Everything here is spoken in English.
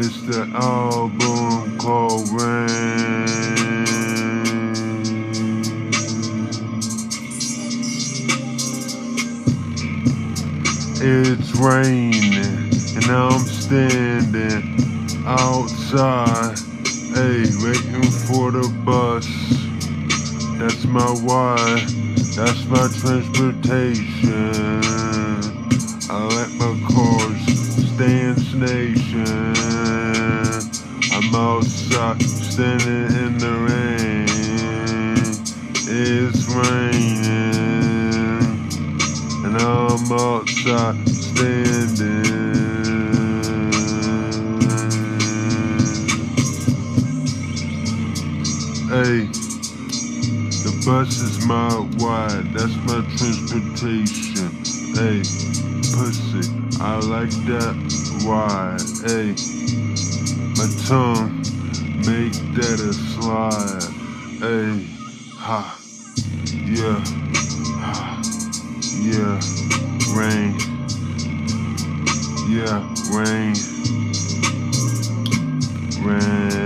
It's the album called Rain. It's raining and I'm standing outside, hey, waiting for the bus. That's my why, that's my transportation. I let my cars stand snakes Outside, standing in the rain. It's raining, and I'm outside standing. Hey, the bus is my ride, that's my transportation. Hey, pussy, I like that ride. Hey, my tongue make that a slide. Hey, ha, yeah, ha, yeah, rain, yeah, rain, rain.